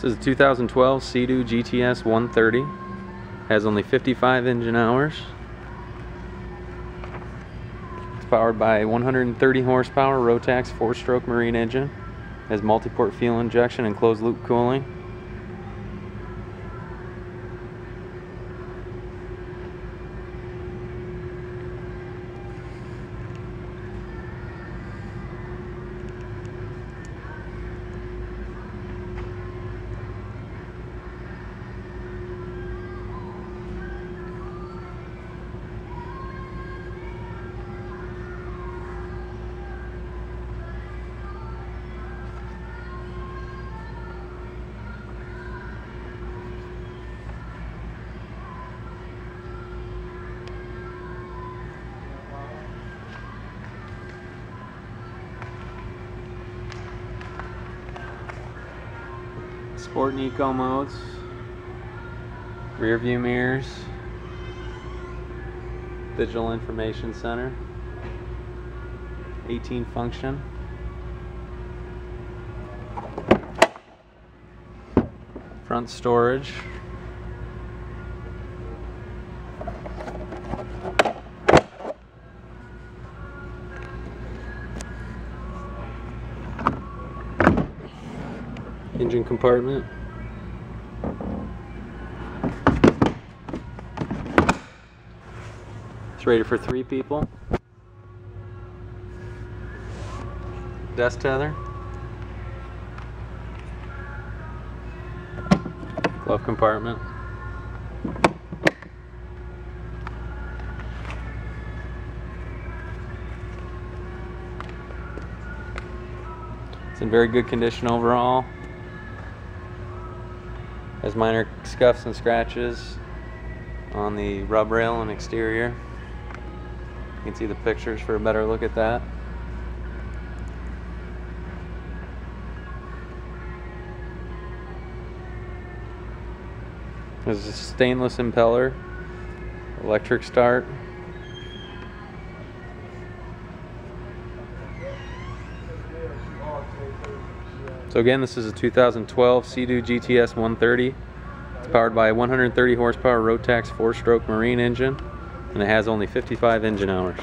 This is a 2012 Sea-Doo GTS 130. Has only 55 engine hours. It's powered by 130 horsepower Rotax 4-stroke marine engine. Has multi-port fuel injection and closed loop cooling. Sport and Eco modes, rear view mirrors, digital information center, 18 function, front storage, engine compartment. It's rated for three people. DESS tether. Glove compartment. It's in very good condition overall. Has minor scuffs and scratches on the rub rail and exterior. You can see the pictures for a better look at that. There's a stainless impeller, electric start. So again, this is a 2012 Sea-Doo GTS 130. It's powered by a 130 horsepower Rotax 4-stroke marine engine, and it has only 55 engine hours.